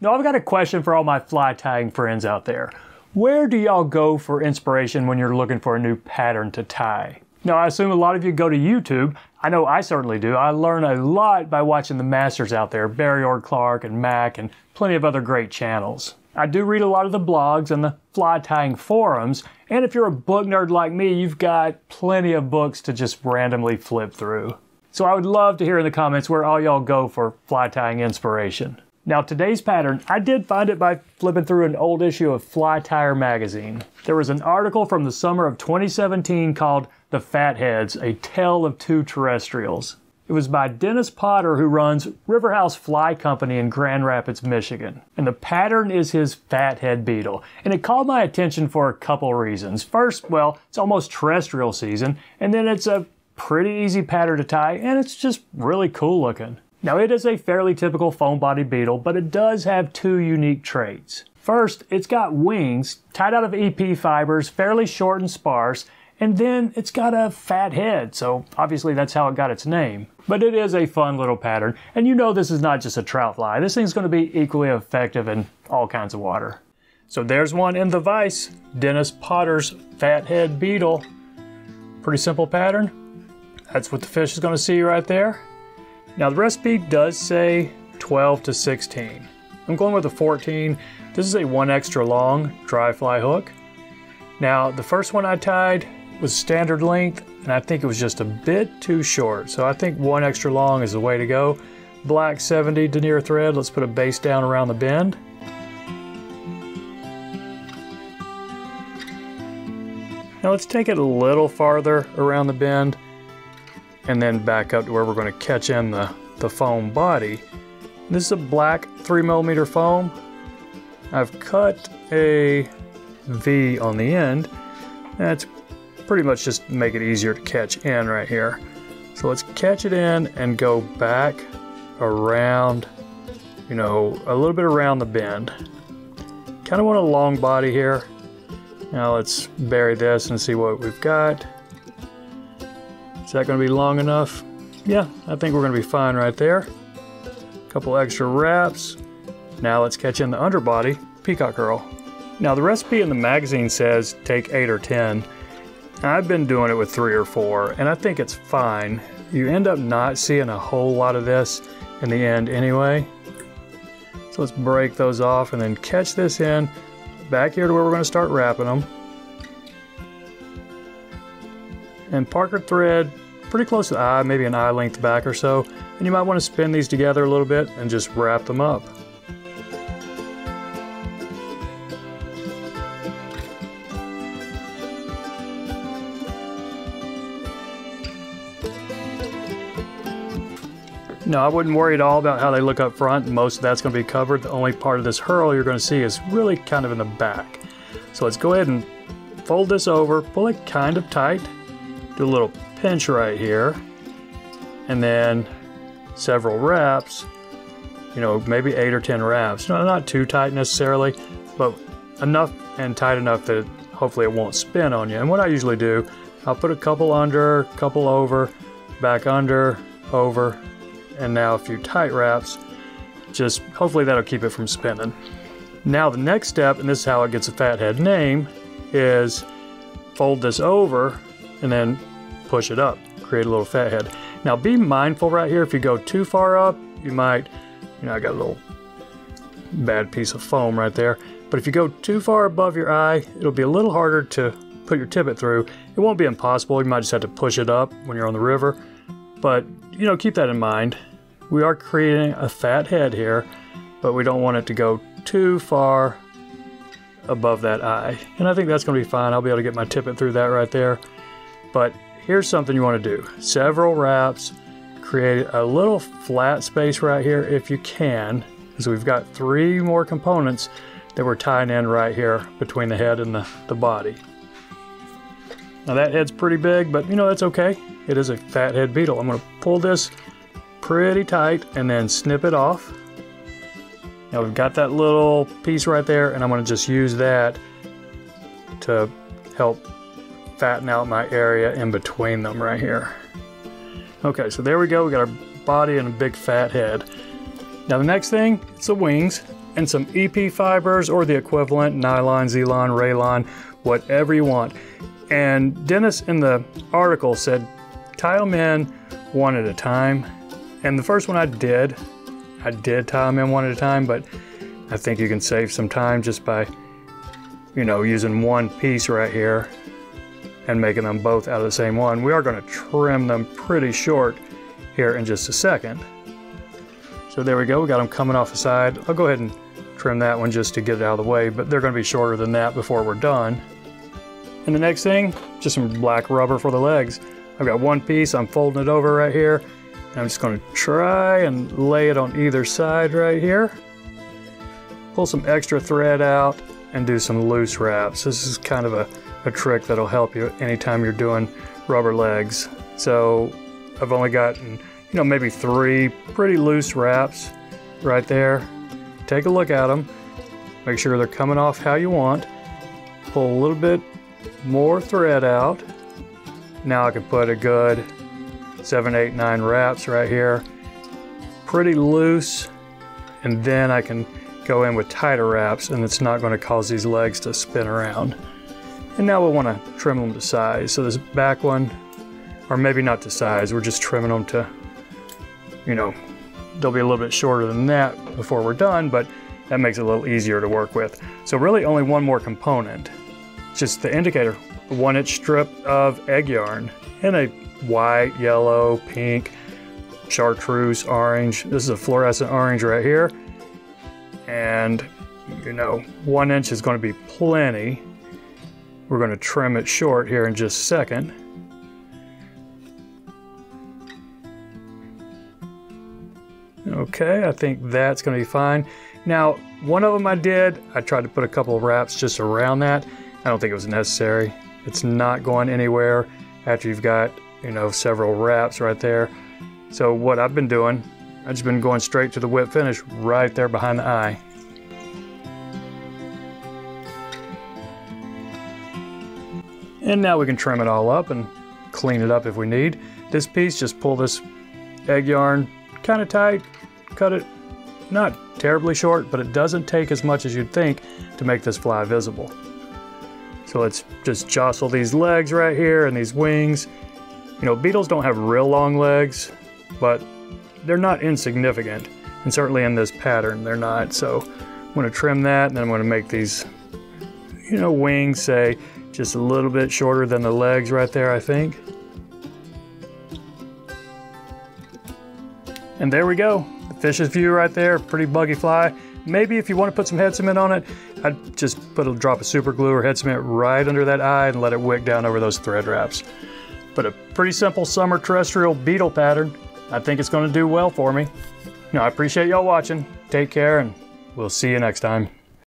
Now, I've got a question for all my fly tying friends out there. Where do y'all go for inspiration when you're looking for a new pattern to tie? Now, I assume a lot of you go to YouTube. I know I certainly do. I learn a lot by watching the masters out there, Barry Ord Clarke and Mac, and plenty of other great channels. I do read a lot of the blogs and the fly tying forums, and if you're a book nerd like me, you've got plenty of books to just randomly flip through. So I would love to hear in the comments where all y'all go for fly tying inspiration. Now today's pattern, I did find it by flipping through an old issue of Fly Tyer magazine. There was an article from the summer of 2017 called The Fatheads, A Tale of Two Terrestrials. It was by Dennis Potter, who runs Riverhouse Fly Company in Grand Rapids, Michigan. And the pattern is his fathead beetle. And it called my attention for a couple reasons. First, well, it's almost terrestrial season, and then it's a pretty easy pattern to tie, and it's just really cool looking. Now it is a fairly typical foam body beetle, but it does have two unique traits. First, it's got wings tied out of EP fibers, fairly short and sparse, and then it's got a fat head, so obviously that's how it got its name. But it is a fun little pattern, and you know this is not just a trout fly. This thing's going to be equally effective in all kinds of water. So there's one in the vise, Dennis Potter's fathead beetle. Pretty simple pattern. That's what the fish is going to see right there. Now the recipe does say 12 to 16. I'm going with a 14. This is a one extra long dry fly hook. Now the first one I tied was standard length and I think it was just a bit too short. So I think one extra long is the way to go. Black 70 denier thread, let's put a base down around the bend. Now let's take it a little farther around the bend and then back up to where we're going to catch in the, the foam body. This is a black 3 millimeter foam. I've cut a V on the end. That's pretty much just make it easier to catch in right here. So let's catch it in and go back around, you know, a little bit around the bend. Kind of want a long body here. Now let's bury this and see what we've got. Is that going to be long enough? Yeah, I think we're going to be fine right there. A couple extra wraps. Now let's catch in the underbody, peacock herl. Now the recipe in the magazine says take 8 or 10. I've been doing it with 3 or 4, and I think it's fine. You end up not seeing a whole lot of this in the end anyway. So let's break those off and then catch this in back here to where we're going to start wrapping them. And Parker thread pretty close to the eye, maybe an eye length back or so. And you might want to spin these together a little bit and just wrap them up. No, I wouldn't worry at all about how they look up front. Most of that's going to be covered. The only part of this herl you're going to see is really kind of in the back. So let's go ahead and fold this over, pull it kind of tight, do a little pinch right here, and then several wraps, you know, maybe eight or 10 wraps. No, not too tight necessarily, but enough and tight enough that hopefully it won't spin on you. And what I usually do, I'll put a couple under, couple over, back under, over, and now a few tight wraps. Just hopefully that'll keep it from spinning. Now the next step, and this is how it gets a fathead name, is fold this over and then push it up, create a little fat head. Now be mindful right here, if you go too far up, you might, you know, I got a little bad piece of foam right there. But if you go too far above your eye, it'll be a little harder to put your tippet through. It won't be impossible, you might just have to push it up when you're on the river. But, you know, keep that in mind. We are creating a fat head here, but we don't want it to go too far above that eye. And I think that's gonna be fine. I'll be able to get my tippet through that right there. But here's something you want to do. Several wraps, create a little flat space right here if you can, because we've got three more components that we're tying in right here between the head and the, the body. Now that head's pretty big, but you know, that's okay. It is a fat head beetle. I'm gonna pull this pretty tight and then snip it off. Now we've got that little piece right there and I'm gonna just use that to help fatten out my area in between them right here. Okay, so there we go. We got our body and a big fat head. Now the next thing, it's the wings. and some EP fibers or the equivalent, nylon, Z-Lon, Raylon, whatever you want. And Dennis in the article said, tie them in one at a time. And the first one I did, I did tie them in one at a time, but I think you can save some time just by, you know, using one piece right here and making them both out of the same one. We are going to trim them pretty short here in just a second. So there we go, we got them coming off the side. I'll go ahead and trim that one just to get it out of the way, but they're going to be shorter than that before we're done. And the next thing, just some black rubber for the legs. I've got one piece, I'm folding it over right here, and I'm just going to try and lay it on either side right here. Pull some extra thread out and do some loose wraps. This is kind of a, a trick that'll help you anytime you're doing rubber legs. So I've only gotten, you know, maybe three pretty loose wraps right there. Take a look at them. Make sure they're coming off how you want. Pull a little bit more thread out. Now I can put a good seven, eight, nine wraps right here. Pretty loose. And then I can go in with tighter wraps and it's not going to cause these legs to spin around. And now we want to trim them to size. So this back one, or maybe not to size, we're just trimming them to, you know, they'll be a little bit shorter than that before we're done, but that makes it a little easier to work with. So really only one more component, just the indicator, one inch strip of egg yarn in a white, yellow, pink, chartreuse orange. This is a fluorescent orange right here. And you know, one inch is going to be plenty. We're going to trim it short here in just a second. Okay, I think that's going to be fine. Now, one of them I did, I tried to put a couple of wraps just around that. I don't think it was necessary. It's not going anywhere after you've got, you know, several wraps right there. So what I've been doing, I've just been going straight to the whip finish right there behind the eye. And now we can trim it all up and clean it up if we need. This piece, just pull this egg yarn kind of tight, cut it not terribly short, but it doesn't take as much as you'd think to make this fly visible. So let's just jostle these legs right here and these wings. You know, beetles don't have real long legs, but they're not insignificant. And certainly in this pattern, they're not. So I'm gonna trim that and then I'm gonna make these, you know, wings say just a little bit shorter than the legs right there, I think. And there we go. The fish's view right there, pretty buggy fly. Maybe if you want to put some head cement on it, I'd just put a drop of super glue or head cement right under that eye and let it wick down over those thread wraps. But a pretty simple summer terrestrial beetle pattern. I think it's going to do well for me. Now, I appreciate y'all watching. Take care, and we'll see you next time.